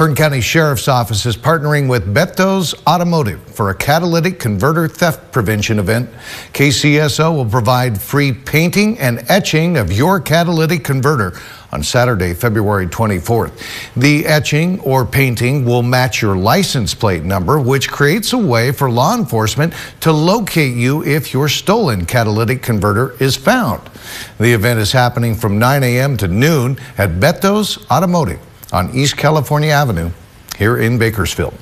Kern County Sheriff's Office is partnering with Betos Automotive for a catalytic converter theft prevention event. KCSO will provide free painting and etching of your catalytic converter on Saturday, February 24th. The etching or painting will match your license plate number, which creates a way for law enforcement to locate you if your stolen catalytic converter is found. The event is happening from 9 a.m. to noon at Betos Automotive on East California Avenue here in Bakersfield.